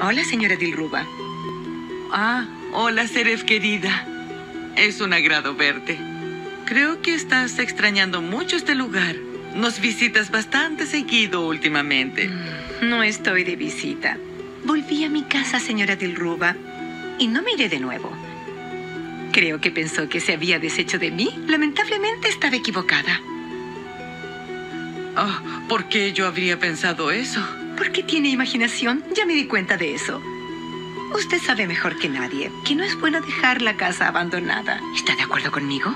Hola, señora Dilruba. Ah, hola, Seref querida. Es un agrado verte. Creo que estás extrañando mucho este lugar. Nos visitas bastante seguido últimamente. Mm, no estoy de visita. Volví a mi casa, señora Dilruba, y no me iré de nuevo. Creo que pensó que se había deshecho de mí. Lamentablemente estaba equivocada. Oh, ¿Por qué yo habría pensado eso? Porque tiene imaginación. Ya me di cuenta de eso. Usted sabe mejor que nadie que no es bueno dejar la casa abandonada. ¿Está de acuerdo conmigo?